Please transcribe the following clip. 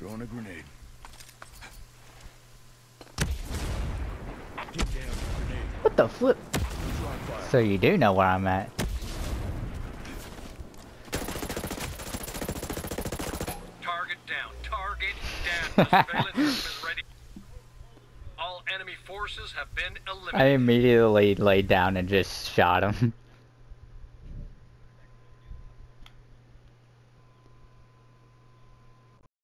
Throwing a grenade. What the flip? So you do know where I'm at. Target down. Target down. I immediately laid down and just shot him.